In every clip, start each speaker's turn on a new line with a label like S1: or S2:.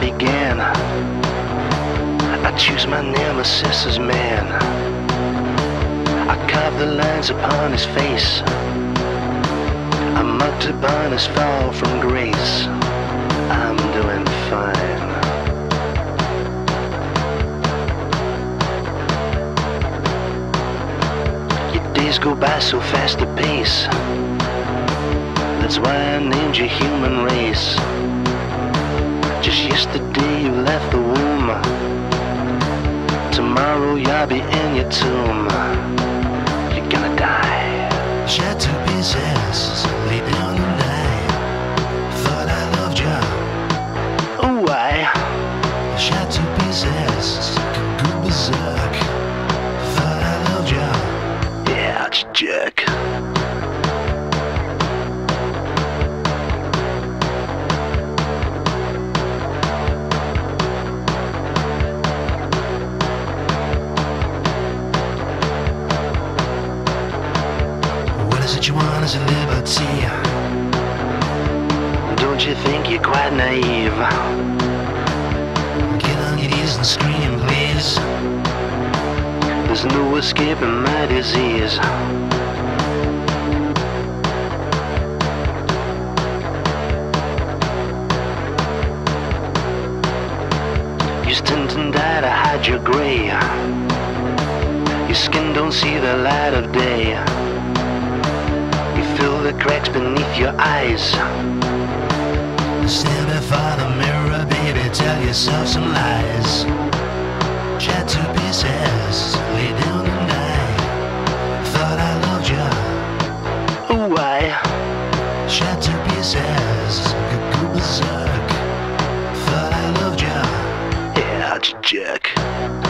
S1: began. I choose my nemesis as man. I carve the lines upon his face. I marked upon his fall from grace. I'm doing fine. Your days go by so fast a pace. That's why I named you human race. Just yesterday you left the womb. Tomorrow you'll be in your tomb. You're gonna die.
S2: What is a liberty?
S1: Don't you think you're quite naive?
S2: Get on your knees and scream, please.
S1: There's no escaping my disease. You stint and die to hide your gray. Your skin don't see the light of day. Fill the cracks beneath your eyes.
S2: Stand before the mirror, baby, tell yourself some lies. Shed to pieces, lay down and die. Thought I loved you.
S1: Ooh, I.
S2: Shed to pieces, could go berserk. Thought I loved you.
S1: Yeah, jerk.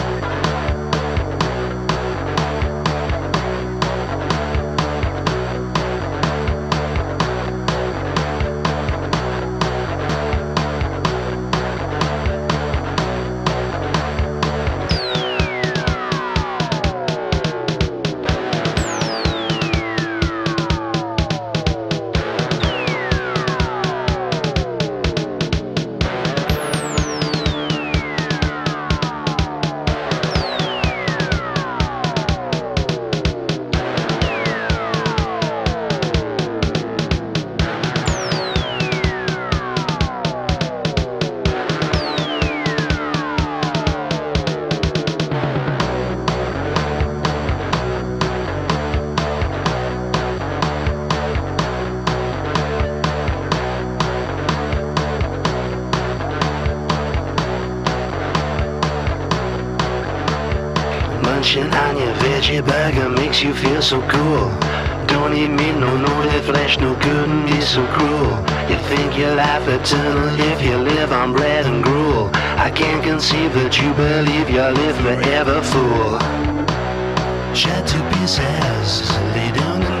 S1: Munching on your veggie burger makes you feel so cool. Don't eat meat, no, no dead flesh, no couldn't be so cruel. You think your life eternal if you live on bread and gruel. I can't conceive that you believe you'll live forever, fool.
S2: Shed to pieces, lay down